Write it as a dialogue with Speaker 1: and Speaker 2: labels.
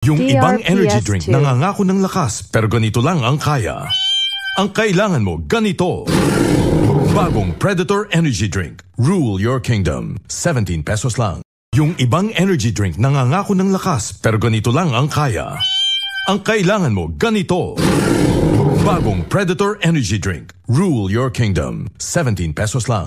Speaker 1: Yung ibang energy
Speaker 2: DRPS2.
Speaker 1: drink nangangako ng lakas pero ganito lang ang kaya. Ang kailangan mo ganito. Bagong Predator Energy Drink. Rule your kingdom. 17 pesos lang. Yung ibang energy drink nangangako ng lakas pero ganito lang ang kaya. Ang kailangan mo ganito. Bagong Predator Energy Drink. Rule your kingdom. 17 pesos lang.